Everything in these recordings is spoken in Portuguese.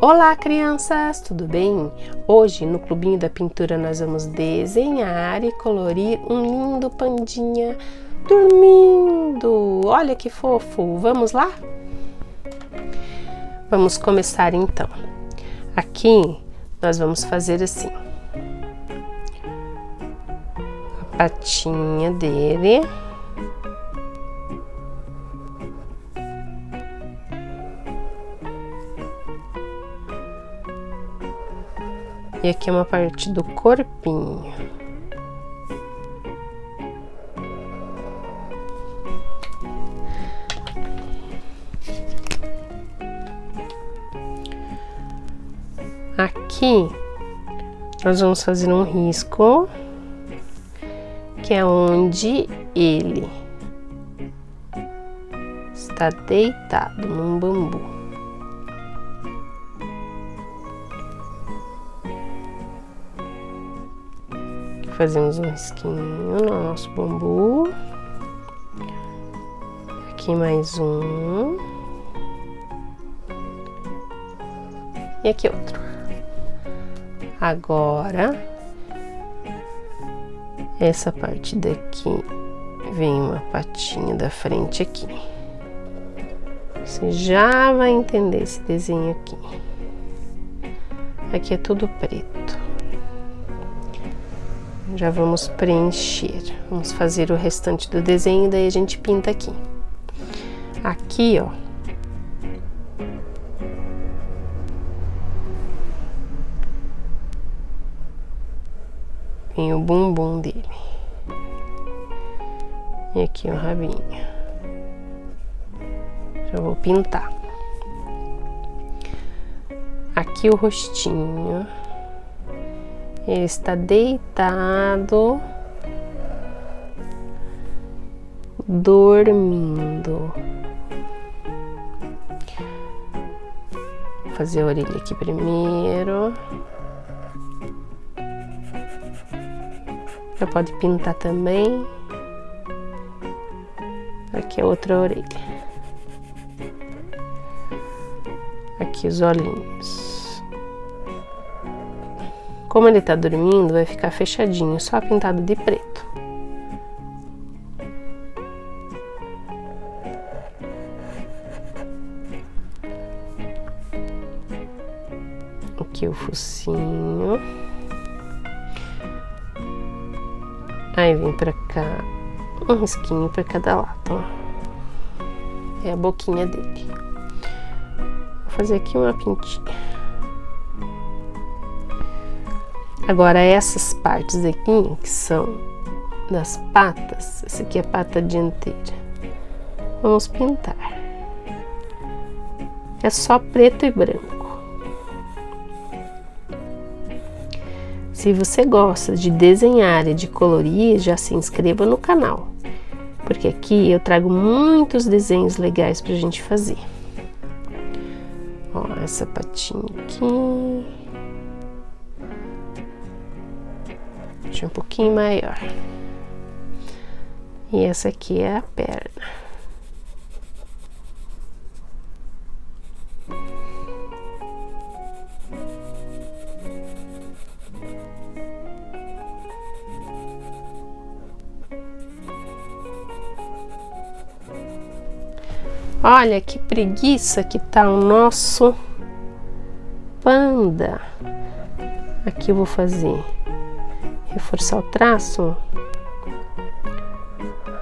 Olá, crianças, tudo bem? Hoje no Clubinho da Pintura nós vamos desenhar e colorir um lindo pandinha dormindo. Olha que fofo! Vamos lá? Vamos começar então. Aqui nós vamos fazer assim. A patinha dele. Aqui é uma parte do corpinho. Aqui nós vamos fazer um risco que é onde ele está deitado num bambu. Fazemos um risquinho no nosso bambu. Aqui mais um. E aqui outro. Agora, essa parte daqui vem uma patinha da frente aqui. Você já vai entender esse desenho aqui. Aqui é tudo preto já vamos preencher. Vamos fazer o restante do desenho, daí a gente pinta aqui. Aqui, ó. Vem o bumbum dele. E aqui o rabinho. Já vou pintar. Aqui o rostinho. Ele está deitado, dormindo. Vou fazer a orelha aqui primeiro. Já pode pintar também. Aqui é outra orelha. Aqui os olhinhos. Como ele tá dormindo, vai ficar fechadinho, só pintado de preto. Aqui o focinho. Aí vem pra cá um risquinho pra cada lado, ó. É a boquinha dele. Vou fazer aqui uma pintinha. Agora, essas partes aqui, que são das patas, essa aqui é a pata dianteira, vamos pintar. É só preto e branco. Se você gosta de desenhar e de colorir, já se inscreva no canal, porque aqui eu trago muitos desenhos legais pra gente fazer. Ó, essa patinha aqui. Um pouquinho maior. E essa aqui é a perna. Olha que preguiça que tá o nosso panda. Aqui eu vou fazer reforçar o traço,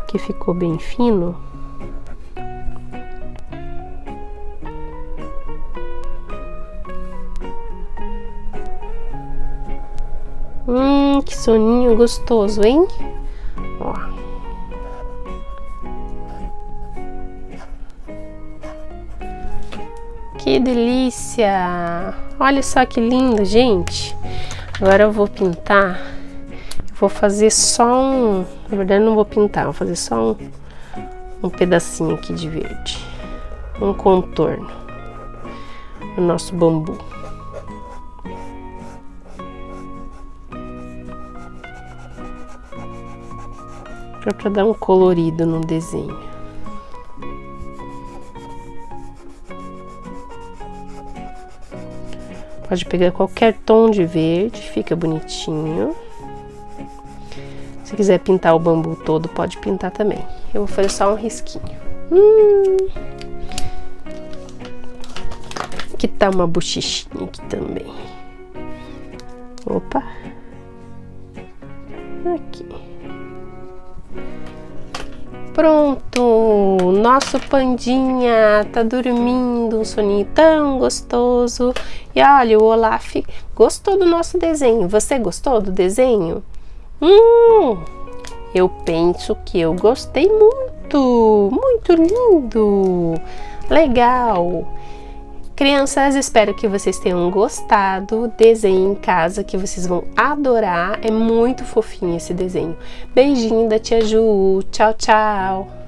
que ficou bem fino. Hum, que soninho gostoso, hein? Ó. Que delícia! Olha só que lindo, gente. Agora eu vou pintar Vou fazer só um... Na verdade não vou pintar, vou fazer só um, um pedacinho aqui de verde. Um contorno. O nosso bambu. para dar um colorido no desenho. Pode pegar qualquer tom de verde, fica bonitinho. Se quiser pintar o bambu todo, pode pintar também. Eu vou fazer só um risquinho. Hum. Aqui tá uma bochechinha aqui também. Opa. Aqui. Pronto, nosso pandinha tá dormindo, um soninho tão gostoso. E olha, o Olaf gostou do nosso desenho. Você gostou do desenho? Hum, eu penso que eu gostei muito, muito lindo, legal. Crianças, espero que vocês tenham gostado. Desenho em casa que vocês vão adorar. É muito fofinho esse desenho. Beijinho da tia Ju. Tchau, tchau.